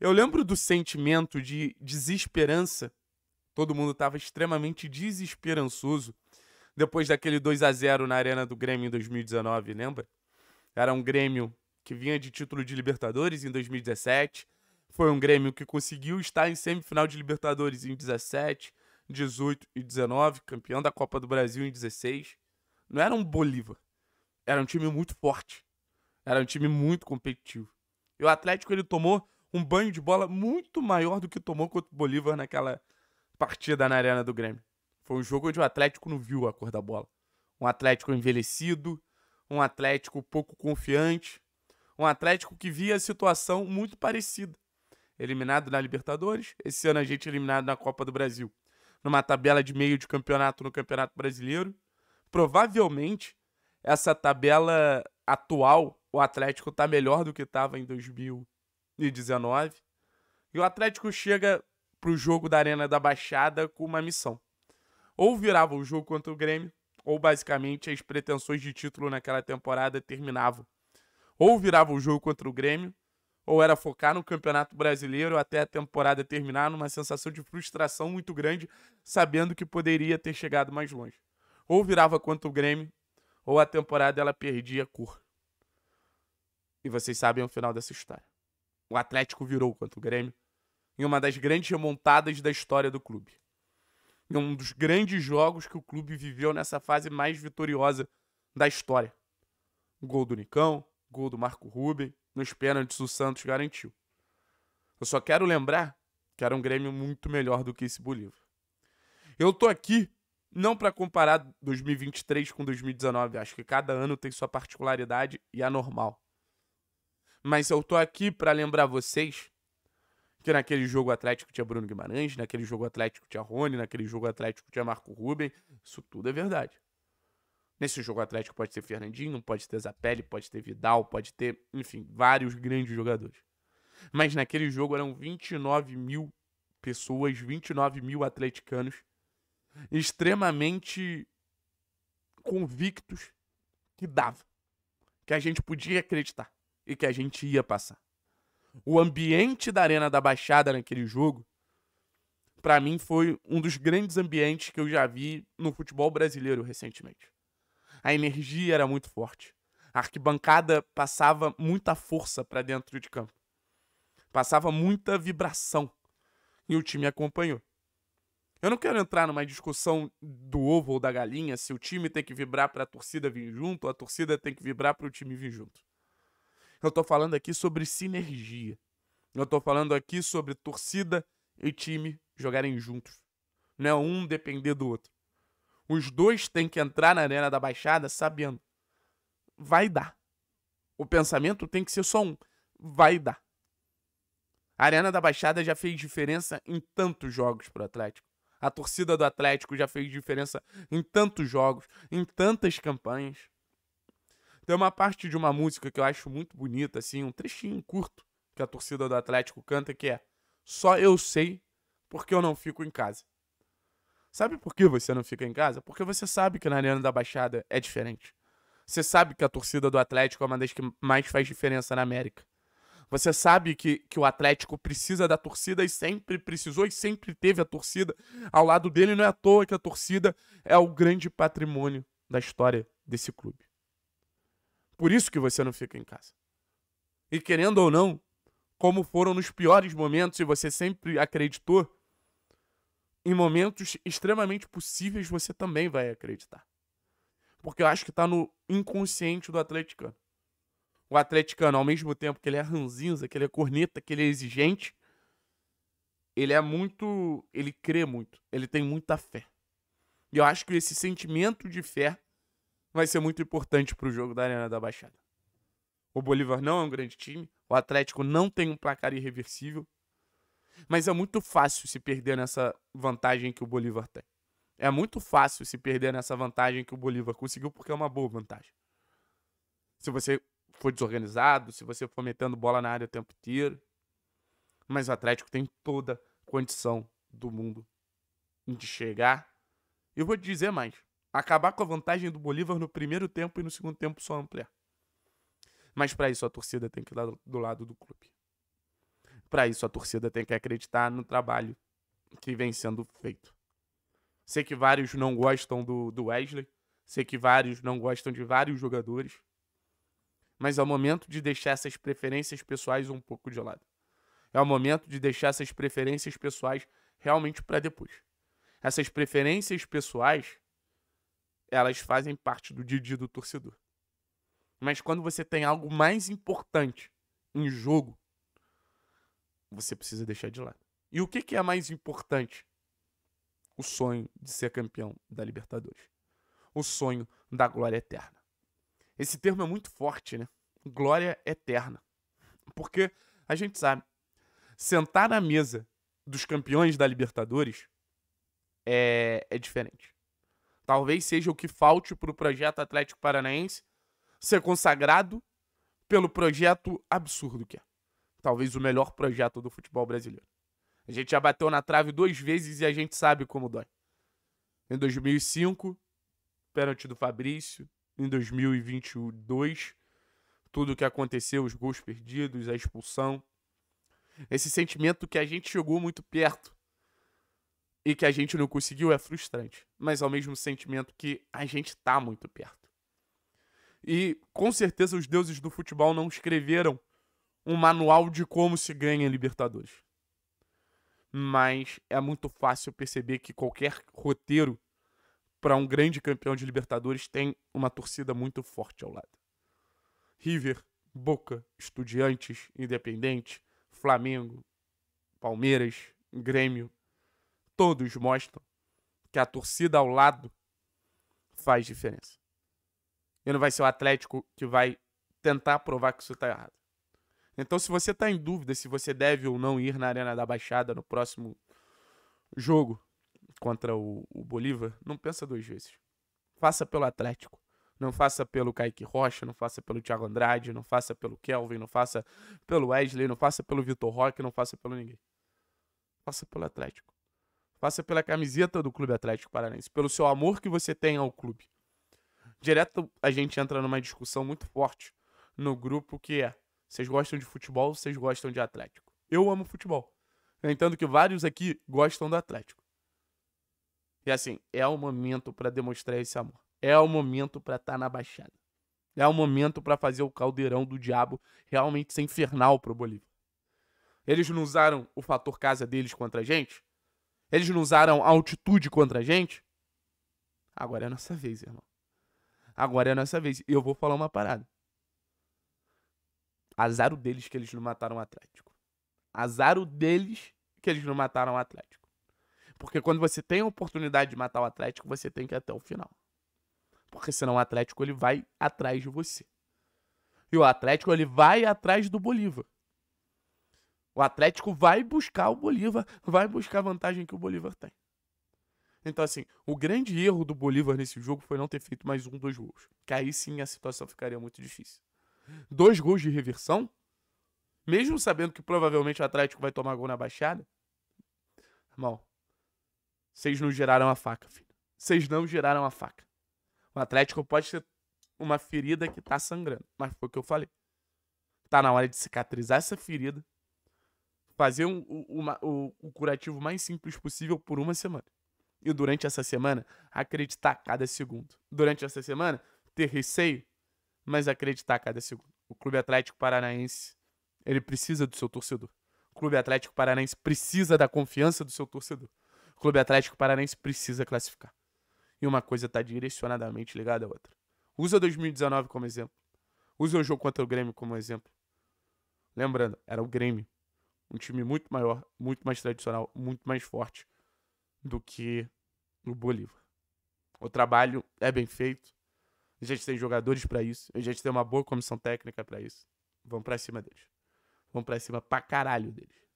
Eu lembro do sentimento de desesperança. Todo mundo estava extremamente desesperançoso depois daquele 2 a 0 na Arena do Grêmio em 2019, lembra? Era um Grêmio que vinha de título de Libertadores em 2017. Foi um Grêmio que conseguiu estar em semifinal de Libertadores em 17, 18 e 19, campeão da Copa do Brasil em 16. Não era um Bolívar. Era um time muito forte. Era um time muito competitivo. E o Atlético ele tomou um banho de bola muito maior do que tomou contra o Bolívar naquela partida na Arena do Grêmio. Foi um jogo onde o Atlético não viu a cor da bola. Um Atlético envelhecido, um Atlético pouco confiante, um Atlético que via a situação muito parecida. Eliminado na Libertadores, esse ano a gente eliminado na Copa do Brasil. Numa tabela de meio de campeonato no Campeonato Brasileiro. Provavelmente, essa tabela atual, o Atlético está melhor do que estava em 2000 2019. E o Atlético chega pro jogo da Arena da Baixada com uma missão. Ou virava o jogo contra o Grêmio, ou basicamente as pretensões de título naquela temporada terminavam. Ou virava o jogo contra o Grêmio, ou era focar no Campeonato Brasileiro até a temporada terminar numa sensação de frustração muito grande, sabendo que poderia ter chegado mais longe. Ou virava contra o Grêmio, ou a temporada ela perdia cor. E vocês sabem o final dessa história o Atlético virou contra o Grêmio em uma das grandes remontadas da história do clube. Em um dos grandes jogos que o clube viveu nessa fase mais vitoriosa da história. Gol do Nicão, gol do Marco Ruben, nos pênaltis o Santos garantiu. Eu só quero lembrar que era um Grêmio muito melhor do que esse Bolívar. Eu tô aqui não para comparar 2023 com 2019, acho que cada ano tem sua particularidade e é normal. Mas eu tô aqui para lembrar vocês que naquele jogo Atlético tinha Bruno Guimarães, naquele jogo Atlético tinha Rony, naquele jogo Atlético tinha Marco Ruben. Isso tudo é verdade. Nesse jogo Atlético pode ter Fernandinho, pode ter Zapelli, pode ter Vidal, pode ter, enfim, vários grandes jogadores. Mas naquele jogo eram 29 mil pessoas, 29 mil atleticanos, extremamente convictos que dava, que a gente podia acreditar e que a gente ia passar. O ambiente da Arena da Baixada naquele jogo, para mim, foi um dos grandes ambientes que eu já vi no futebol brasileiro recentemente. A energia era muito forte. A arquibancada passava muita força para dentro de campo. Passava muita vibração. E o time acompanhou. Eu não quero entrar numa discussão do ovo ou da galinha, se o time tem que vibrar para a torcida vir junto ou a torcida tem que vibrar para o time vir junto. Eu estou falando aqui sobre sinergia. Eu estou falando aqui sobre torcida e time jogarem juntos. Não é um depender do outro. Os dois têm que entrar na Arena da Baixada sabendo. Vai dar. O pensamento tem que ser só um. Vai dar. A Arena da Baixada já fez diferença em tantos jogos para o Atlético. A torcida do Atlético já fez diferença em tantos jogos, em tantas campanhas. Tem uma parte de uma música que eu acho muito bonita, assim, um trechinho curto que a torcida do Atlético canta, que é Só eu sei porque eu não fico em casa. Sabe por que você não fica em casa? Porque você sabe que na Arena da Baixada é diferente. Você sabe que a torcida do Atlético é uma das que mais faz diferença na América. Você sabe que, que o Atlético precisa da torcida e sempre precisou e sempre teve a torcida ao lado dele. Não é à toa que a torcida é o grande patrimônio da história desse clube. Por isso que você não fica em casa. E querendo ou não, como foram nos piores momentos e você sempre acreditou, em momentos extremamente possíveis você também vai acreditar. Porque eu acho que está no inconsciente do atleticano. O atleticano, ao mesmo tempo que ele é ranzinza, que ele é corneta, que ele é exigente, ele é muito. Ele crê muito. Ele tem muita fé. E eu acho que esse sentimento de fé vai ser muito importante para o jogo da Arena da Baixada. O Bolívar não é um grande time, o Atlético não tem um placar irreversível, mas é muito fácil se perder nessa vantagem que o Bolívar tem. É muito fácil se perder nessa vantagem que o Bolívar conseguiu, porque é uma boa vantagem. Se você for desorganizado, se você for metendo bola na área o tempo inteiro. Mas o Atlético tem toda condição do mundo de chegar. Eu vou te dizer mais acabar com a vantagem do Bolívar no primeiro tempo e no segundo tempo só ampliar. Mas para isso a torcida tem que ir do lado do clube. Para isso, a torcida tem que acreditar no trabalho que vem sendo feito. Sei que vários não gostam do, do Wesley, sei que vários não gostam de vários jogadores, mas é o momento de deixar essas preferências pessoais um pouco de lado. É o momento de deixar essas preferências pessoais realmente para depois. Essas preferências pessoais, elas fazem parte do dia a dia do torcedor. Mas quando você tem algo mais importante em jogo, você precisa deixar de lado. E o que, que é mais importante? O sonho de ser campeão da Libertadores. O sonho da glória eterna. Esse termo é muito forte, né? Glória eterna. Porque a gente sabe, sentar na mesa dos campeões da Libertadores é, é diferente. Talvez seja o que falte para o projeto Atlético Paranaense ser consagrado pelo projeto absurdo que é. Talvez o melhor projeto do futebol brasileiro. A gente já bateu na trave duas vezes e a gente sabe como dói. Em 2005, pênalti do Fabrício. Em 2022, tudo o que aconteceu, os gols perdidos, a expulsão. Esse sentimento que a gente chegou muito perto e que a gente não conseguiu é frustrante, mas ao mesmo sentimento que a gente tá muito perto. E com certeza os deuses do futebol não escreveram um manual de como se ganha Libertadores. Mas é muito fácil perceber que qualquer roteiro para um grande campeão de Libertadores tem uma torcida muito forte ao lado. River, Boca, Estudiantes, Independente, Flamengo, Palmeiras, Grêmio, todos mostram que a torcida ao lado faz diferença. E não vai ser o Atlético que vai tentar provar que isso está errado. Então, se você está em dúvida se você deve ou não ir na Arena da Baixada no próximo jogo contra o, o Bolívar, não pensa duas vezes. Faça pelo Atlético. Não faça pelo Kaique Rocha, não faça pelo Thiago Andrade, não faça pelo Kelvin, não faça pelo Wesley, não faça pelo Vitor Roque, não faça pelo ninguém. Faça pelo Atlético. Faça pela camiseta do Clube Atlético Paranaense, pelo seu amor que você tem ao clube. Direto a gente entra numa discussão muito forte no grupo que é: vocês gostam de futebol, vocês gostam de Atlético. Eu amo futebol. Entendo que vários aqui gostam do Atlético. E assim, é o momento para demonstrar esse amor. É o momento para estar tá na baixada. É o momento para fazer o caldeirão do diabo realmente ser infernal pro Bolívar. Eles não usaram o fator casa deles contra a gente? Eles não usaram altitude contra a gente? Agora é a nossa vez, irmão. Agora é a nossa vez. E eu vou falar uma parada. Azar deles que eles não mataram o Atlético. Azar deles que eles não mataram o Atlético. Porque quando você tem a oportunidade de matar o Atlético, você tem que ir até o final. Porque senão o Atlético ele vai atrás de você. E o Atlético ele vai atrás do Bolívar. O Atlético vai buscar o Bolívar, vai buscar a vantagem que o Bolívar tem. Então, assim, o grande erro do Bolívar nesse jogo foi não ter feito mais um, dois gols. Que aí sim a situação ficaria muito difícil. Dois gols de reversão, mesmo sabendo que provavelmente o Atlético vai tomar gol na baixada. Irmão, vocês não geraram a faca, filho. Vocês não geraram a faca. O Atlético pode ter uma ferida que tá sangrando, mas foi o que eu falei. Tá na hora de cicatrizar essa ferida, fazer um, uma, o, o curativo mais simples possível por uma semana. E durante essa semana, acreditar cada segundo. Durante essa semana, ter receio, mas acreditar cada segundo. O Clube Atlético Paranaense, ele precisa do seu torcedor. O Clube Atlético Paranaense precisa da confiança do seu torcedor. O Clube Atlético Paranaense precisa classificar e uma coisa está direcionadamente ligada à outra. Usa 2019 como exemplo. Usa o jogo contra o Grêmio como exemplo. Lembrando, era o Grêmio. Um time muito maior, muito mais tradicional, muito mais forte do que o Bolívar. O trabalho é bem feito. A gente tem jogadores para isso. A gente tem uma boa comissão técnica para isso. Vamos para cima deles. Vamos para cima pra caralho deles.